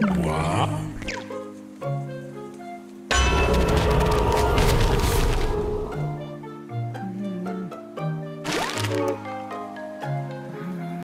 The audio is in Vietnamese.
What?